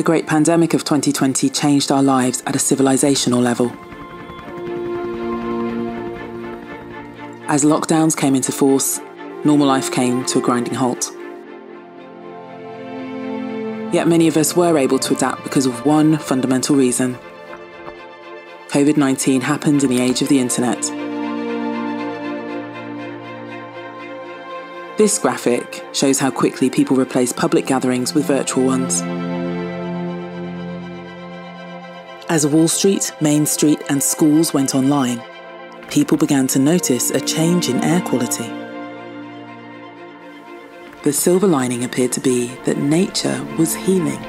The great pandemic of 2020 changed our lives at a civilizational level. As lockdowns came into force, normal life came to a grinding halt. Yet many of us were able to adapt because of one fundamental reason. COVID 19 happened in the age of the internet. This graphic shows how quickly people replaced public gatherings with virtual ones. As Wall Street, Main Street, and schools went online, people began to notice a change in air quality. The silver lining appeared to be that nature was healing.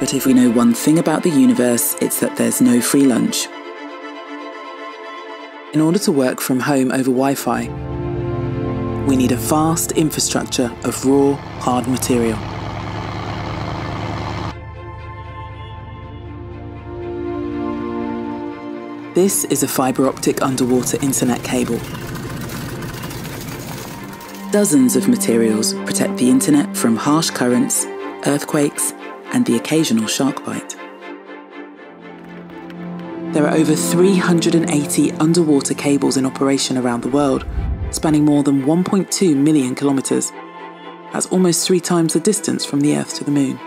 But if we know one thing about the universe, it's that there's no free lunch. In order to work from home over Wi Fi, we need a vast infrastructure of raw, hard material. This is a fibre optic underwater internet cable. Dozens of materials protect the internet from harsh currents, earthquakes, and the occasional shark bite. There are over 380 underwater cables in operation around the world, spanning more than 1.2 million kilometres. That's almost three times the distance from the Earth to the Moon.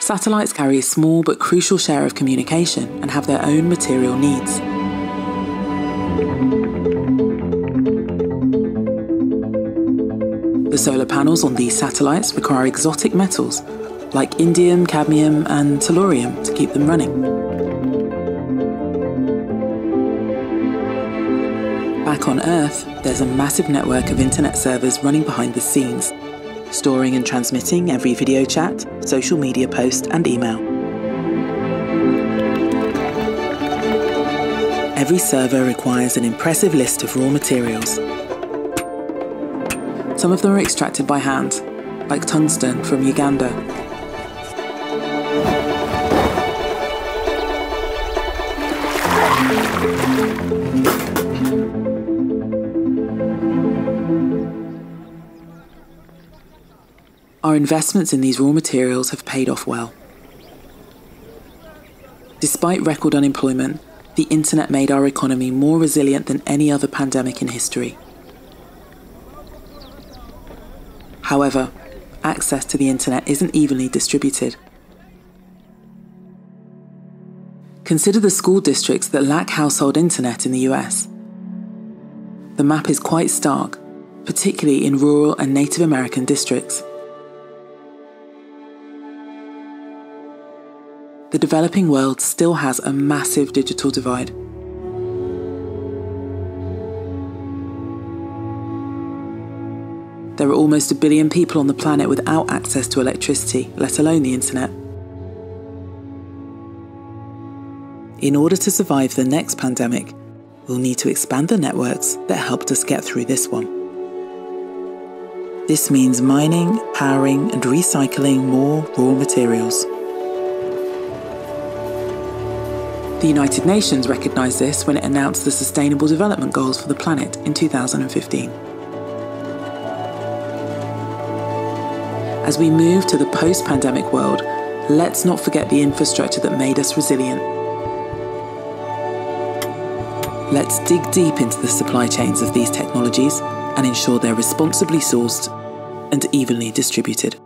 Satellites carry a small but crucial share of communication and have their own material needs. The solar panels on these satellites require exotic metals like indium, cadmium, and tellurium to keep them running. Back on Earth, there's a massive network of internet servers running behind the scenes storing and transmitting every video chat, social media post, and email. Every server requires an impressive list of raw materials. Some of them are extracted by hand, like tungsten from Uganda Our investments in these raw materials have paid off well. Despite record unemployment, the internet made our economy more resilient than any other pandemic in history. However, access to the internet isn't evenly distributed. Consider the school districts that lack household internet in the US. The map is quite stark, particularly in rural and Native American districts. The developing world still has a massive digital divide. There are almost a billion people on the planet without access to electricity, let alone the internet. In order to survive the next pandemic, we'll need to expand the networks that helped us get through this one. This means mining, powering, and recycling more raw materials. The United Nations recognised this when it announced the Sustainable Development Goals for the planet in 2015. As we move to the post pandemic world, let's not forget the infrastructure that made us resilient. Let's dig deep into the supply chains of these technologies and ensure they're responsibly sourced and evenly distributed.